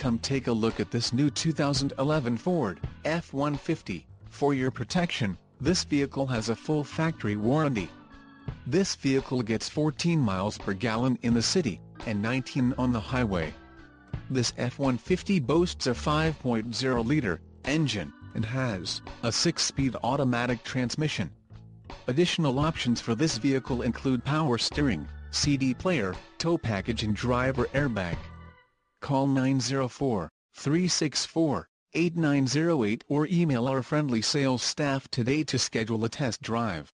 Come take a look at this new 2011 Ford F-150. For your protection, this vehicle has a full factory warranty. This vehicle gets 14 miles per gallon in the city, and 19 on the highway. This F-150 boasts a 5.0-liter engine, and has a 6-speed automatic transmission. Additional options for this vehicle include power steering, CD player, tow package and driver airbag. Call 904-364-8908 or email our friendly sales staff today to schedule a test drive.